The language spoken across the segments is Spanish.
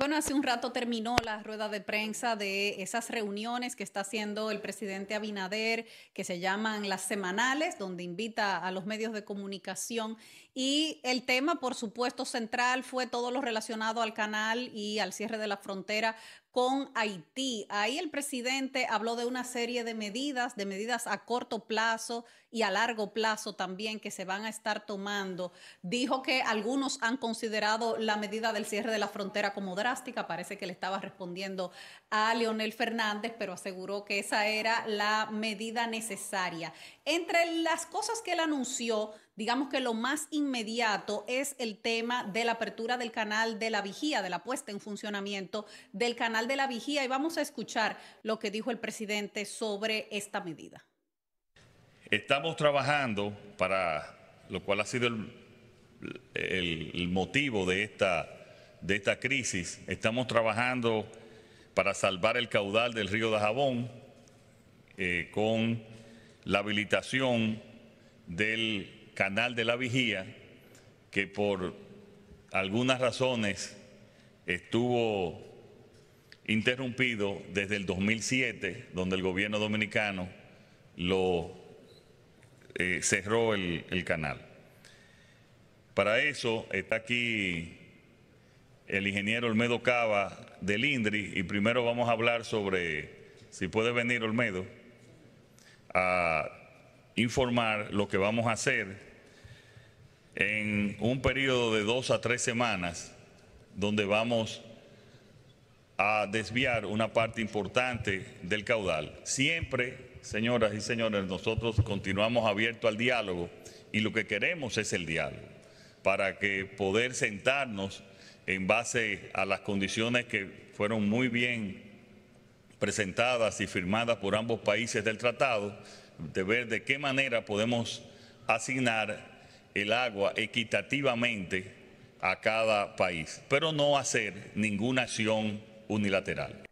Bueno, hace un rato terminó la rueda de prensa de esas reuniones que está haciendo el presidente Abinader, que se llaman las semanales, donde invita a los medios de comunicación. Y el tema, por supuesto, central fue todo lo relacionado al canal y al cierre de la frontera con Haití. Ahí el presidente habló de una serie de medidas, de medidas a corto plazo y a largo plazo también que se van a estar tomando. Dijo que algunos han considerado la medida del cierre de la frontera como parece que le estaba respondiendo a Leonel Fernández, pero aseguró que esa era la medida necesaria. Entre las cosas que él anunció, digamos que lo más inmediato es el tema de la apertura del canal de la vigía, de la puesta en funcionamiento del canal de la vigía y vamos a escuchar lo que dijo el presidente sobre esta medida. Estamos trabajando para lo cual ha sido el, motivo de esta, de esta crisis. Estamos trabajando para salvar el caudal del río de Jabón eh, con la habilitación del canal de la vigía que por algunas razones estuvo interrumpido desde el 2007, donde el gobierno dominicano lo eh, cerró el, el canal. Para eso está aquí el ingeniero Olmedo Cava del INDRI y primero vamos a hablar sobre, si puede venir Olmedo, a informar lo que vamos a hacer en un periodo de dos a tres semanas donde vamos a desviar una parte importante del caudal. Siempre señoras y señores, nosotros continuamos abiertos al diálogo y lo que queremos es el diálogo para que poder sentarnos en base a las condiciones que fueron muy bien presentadas y firmadas por ambos países del tratado, de ver de qué manera podemos asignar el agua equitativamente a cada país, pero no hacer ninguna acción unilateral.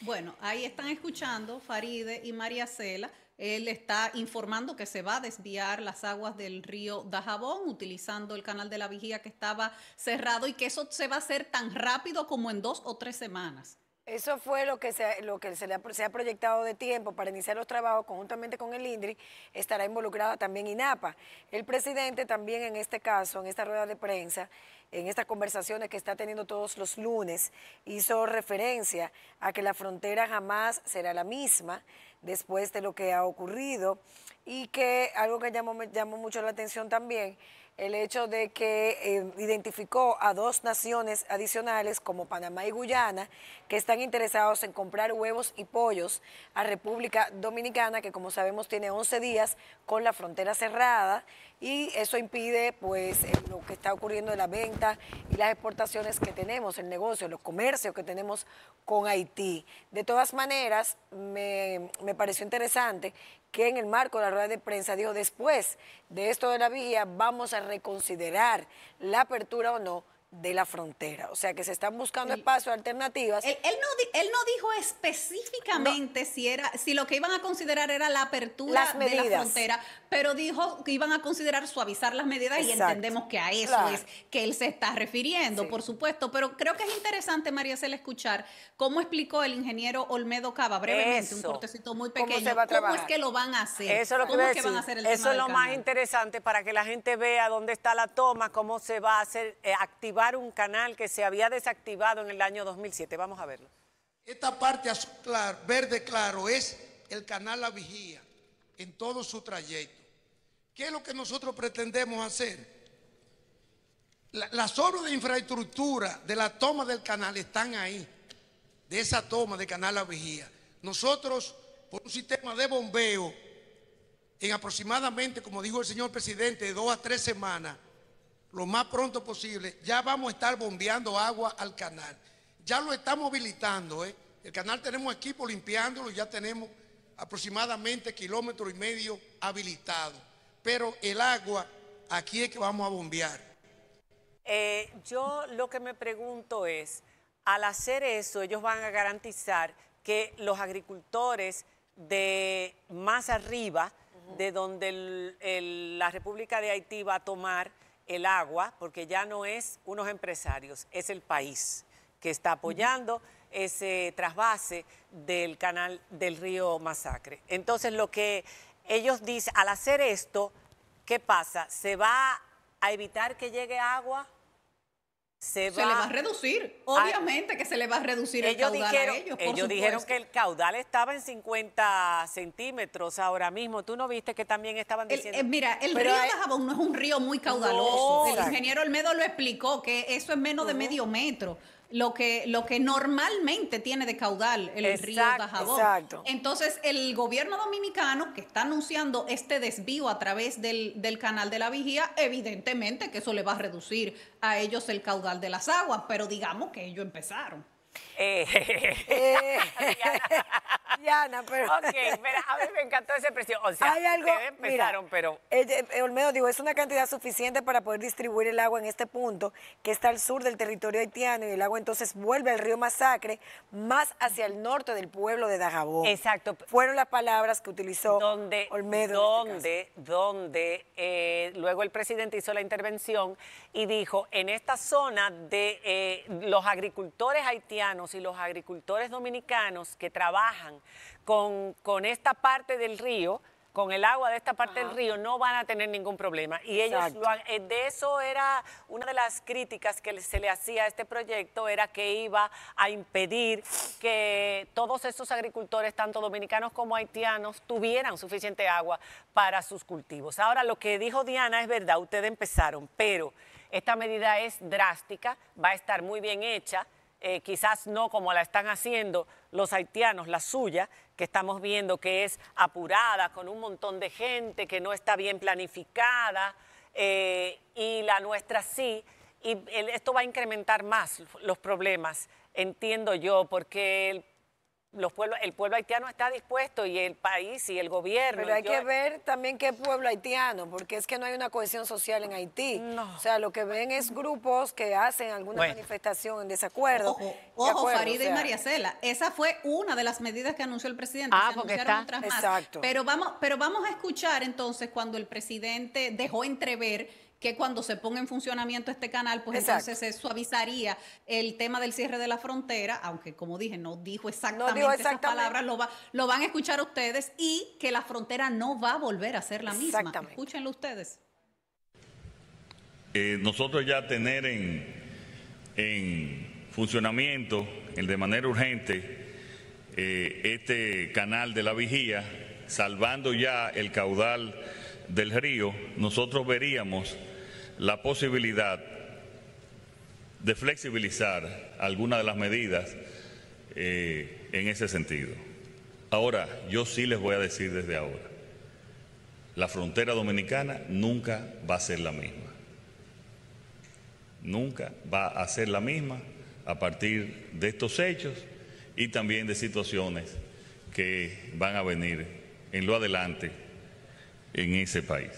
Bueno, ahí están escuchando Faride y María Cela. Él está informando que se va a desviar las aguas del río Dajabón utilizando el canal de la vigía que estaba cerrado y que eso se va a hacer tan rápido como en dos o tres semanas. Eso fue lo que, se, lo que se, se, ha proyectado de tiempo para iniciar los trabajos conjuntamente con el INDRI. Estará involucrada también INAPA. El presidente también en este caso, en esta rueda de prensa, en estas conversaciones que está teniendo todos los lunes, hizo referencia a que la frontera jamás será la misma después de lo que ha ocurrido y que algo que llamó, llamó mucho la atención también el hecho de que eh, identificó a dos naciones adicionales como Panamá y Guyana que están interesados en comprar huevos y pollos a República Dominicana, que como sabemos tiene 11 días con la frontera cerrada y eso impide pues eh, lo que está ocurriendo en la venta y las exportaciones que tenemos, el negocio, los comercios que tenemos con Haití. De todas maneras, me, me pareció interesante que en el marco de la rueda de prensa dijo después de esto de la vía vamos a reconsiderar la apertura o no de la frontera. O sea que se están buscando espacios alternativas. Él, no, él no dijo específicamente si era si lo que iban a considerar era la apertura de la frontera, pero dijo que iban a considerar suavizar las medidas y entendemos que a eso es que él se está refiriendo, por supuesto. Pero creo que es interesante, María Cela, escuchar cómo explicó el ingeniero Olmedo Cava brevemente, un cortecito muy pequeño, cómo, es que lo van a hacer. Eso es lo que, van a hacer el Eso es lo más interesante para que la gente vea dónde está la toma, cómo se va a hacer eh, activar un canal que se había desactivado en el año 2007. Vamos a verlo. Esta parte verde claro es el canal La Vigía en todo su trayecto. ¿Qué es lo que nosotros pretendemos hacer? las obras de infraestructura de la toma del canal están ahí, de esa toma de canal La Vigía. Nosotros, por un sistema de bombeo, en aproximadamente, como dijo el señor presidente, de dos a tres semanas, lo más pronto posible, ya vamos a estar bombeando agua al canal. Ya lo estamos habilitando, ¿eh? El canal tenemos equipo limpiándolo, ya tenemos aproximadamente kilómetro y medio habilitado. Pero el agua, aquí es que vamos a bombear. Eh, yo lo que me pregunto es, al hacer eso, ellos van a garantizar que los agricultores de más arriba, de donde la República de Haití va a tomar el agua, porque ya no es unos empresarios, es el país. que está apoyando ese trasvase del canal del río Masacre. Entonces, lo que ellos dicen, al hacer esto, ¿qué pasa? ¿Se va a evitar que llegue agua? Se, le va a reducir. Obviamente que se le va a reducir el caudal dijeron, a ellos. ellos dijeron que el caudal estaba en 50 centímetros ahora mismo. ¿Tú no viste que también estaban diciendo? Eh, mira, el río de Jabón no es un río muy caudaloso. el ingeniero Olmedo lo explicó, que eso es menos de medio metro lo que, lo que normalmente tiene de caudal el río Dajabón. Exacto. Entonces, el gobierno dominicano que está anunciando este desvío a través del, del canal de la vigía, evidentemente que eso le va a reducir a ellos el caudal de las aguas, pero digamos que ellos empezaron. Eh, Diana, pero... Ok, mira, a mí me encantó esa expresión. O sea, Hay algo, empezaron, pero... Olmedo digo, es una cantidad suficiente para poder distribuir el agua en este punto, que está al sur del territorio haitiano, y el agua entonces vuelve al río Masacre, más hacia el norte del pueblo de Dajabón. Exacto. Fueron las palabras que utilizó donde, Olmedo. Donde, donde eh, luego el presidente hizo la intervención y dijo, en esta zona de eh, los agricultores haitianos y los agricultores dominicanos que trabajan con, con esta parte del río, con el agua de esta parte del río no van a tener ningún problema. Y ellos lo eh, de eso era una de las críticas que se le hacía a este proyecto, era que iba a impedir que todos estos agricultores, tanto dominicanos como haitianos, tuvieran suficiente agua para sus cultivos. Ahora, lo que dijo Diana es verdad, ustedes empezaron, pero esta medida es drástica, va a estar muy bien hecha eh, quizás no como la están haciendo los haitianos, la suya, que estamos viendo que es apurada, con un montón de gente, que no está bien planificada, eh, y la nuestra sí. Y esto va a incrementar más los problemas, entiendo yo, porque el los pueblos, el pueblo haitiano está dispuesto y el país y el gobierno. Pero hay que ver también qué pueblo haitiano, porque es que no hay una cohesión social en Haití. O sea, lo que ven es grupos que hacen alguna manifestación en desacuerdo. Ojo, ojo Farida y María Cela, esa fue una de las medidas que anunció el presidente. Ah, porque está. Otras más. Exacto. Pero vamos, pero vamos a escuchar entonces cuando el presidente dejó entrever que cuando se ponga en funcionamiento este canal, pues entonces se suavizaría el tema del cierre de la frontera, aunque como dije, no dijo exactamente, esas palabras, lo, va, lo van a escuchar ustedes y que la frontera no va a volver a ser la misma. Escúchenlo ustedes. Eh, nosotros ya tener en, en funcionamiento, el de manera urgente, eh, este canal de la vigía, salvando ya el caudal del río, nosotros veríamos la posibilidad de flexibilizar algunas de las medidas eh, en ese sentido. Ahora, yo sí les voy a decir desde ahora, la frontera dominicana nunca va a ser la misma. Nunca va a ser la misma a partir de estos hechos y también de situaciones que van a venir en lo adelante en ese país.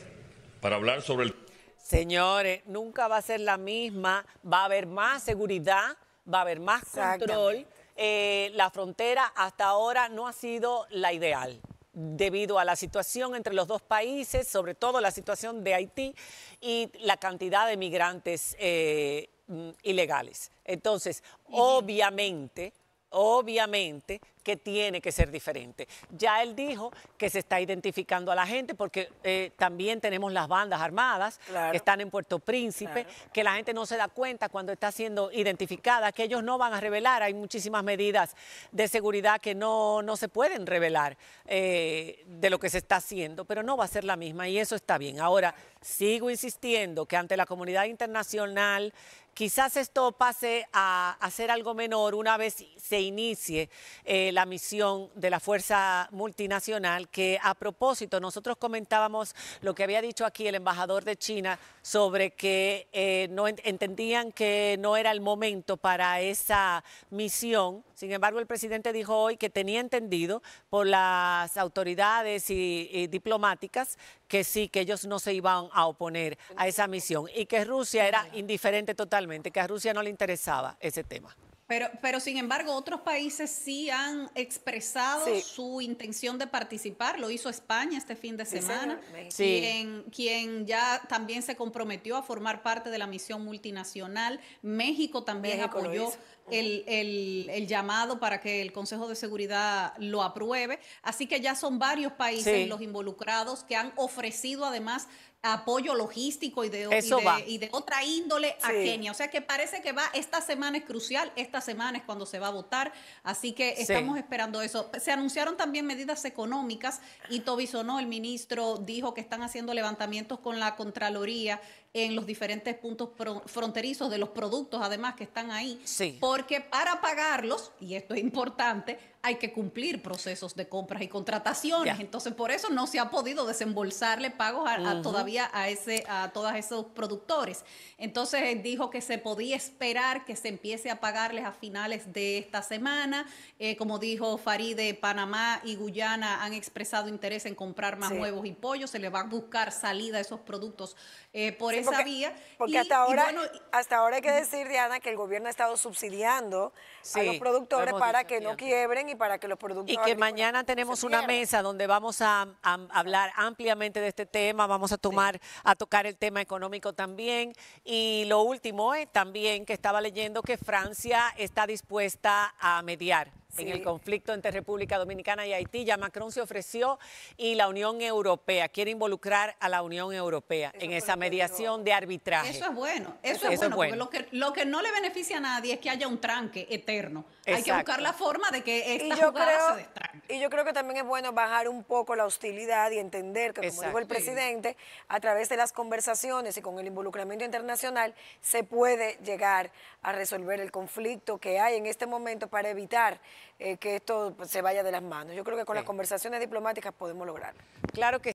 Para hablar sobre el... Señores, nunca va a ser la misma, va a haber más seguridad, va a haber más control. Eh, la frontera hasta ahora no ha sido la ideal debido a la situación entre los dos países, sobre todo la situación de Haití y la cantidad de migrantes eh, mm, ilegales. Entonces, obviamente, obviamente que tiene que ser diferente. Ya él dijo que se está identificando a la gente porque eh, también tenemos las bandas armadas que están en Puerto Príncipe, que la gente no se da cuenta cuando está siendo identificada, que ellos no van a revelar. Hay muchísimas medidas de seguridad que no, no se pueden revelar eh, de lo que se está haciendo, pero no va a ser la misma y eso está bien. Ahora, sigo insistiendo que ante la comunidad internacional quizás esto pase a, ser algo menor una vez se inicie eh, la misión de la Fuerza Multinacional, que a propósito nosotros comentábamos lo que había dicho aquí el embajador de China sobre que eh, no entendían que no era el momento para esa misión. Sin embargo, el presidente dijo hoy que tenía entendido por las autoridades y diplomáticas que sí, que ellos no se iban a oponer a esa misión y que Rusia era indiferente totalmente, que a Rusia no le interesaba ese tema. Pero, pero sin embargo, otros países sí han expresado su intención de participar. Lo hizo España este fin de semana, quien, quien, ya también se comprometió a formar parte de la misión multinacional. México también apoyó el, el, el, llamado para que el Consejo de Seguridad lo apruebe. Así que ya son varios países los involucrados que han ofrecido además apoyo logístico y de, y de, otra índole a Kenia. O sea que parece que va, esta semana es crucial, esta semana es cuando se va a votar, así que estamos esperando eso. Se anunciaron también medidas económicas y Tobisonó, el ministro, dijo que están haciendo levantamientos con la Contraloría en los diferentes puntos fronterizos de los productos, además, que están ahí. Porque para pagarlos, y esto es importante, hay que cumplir procesos de compras y contrataciones. Entonces, por eso no se ha podido desembolsarle pagos a, todavía a ese a todos esos productores. Entonces, dijo que se podía esperar que se empiece a pagarles a finales de esta semana. Eh, como dijo Faride, Panamá y Guyana han expresado interés en comprar más huevos y pollos. Se le va a buscar salida a esos productos eh, por esa vía. Porque hasta ahora, hasta ahora hay que decir, Diana, que el gobierno ha estado subsidiando a los productores para que no quiebren y para que los productos... Y que mañana tenemos una mesa donde vamos a, hablar ampliamente de este tema, vamos a tomar, a tocar el tema económico también. Y lo último es también que estaba leyendo que Francia está dispuesta a mediar en el conflicto entre República Dominicana y Haití. Ya Macron se ofreció y la Unión Europea quiere involucrar a la Unión Europea en esa mediación de arbitraje. Eso es bueno, eso, es, bueno, lo que, lo que no le beneficia a nadie es que haya un tranque eterno. Hay que buscar la forma de que esta y yo creo, se Y yo creo que también es bueno bajar un poco la hostilidad y entender que, como dijo el presidente, a través de las conversaciones y con el involucramiento internacional se puede llegar a resolver el conflicto que hay en este momento para evitar eh, que esto se vaya de las manos. Yo creo que con las conversaciones diplomáticas podemos lograrlo. Claro que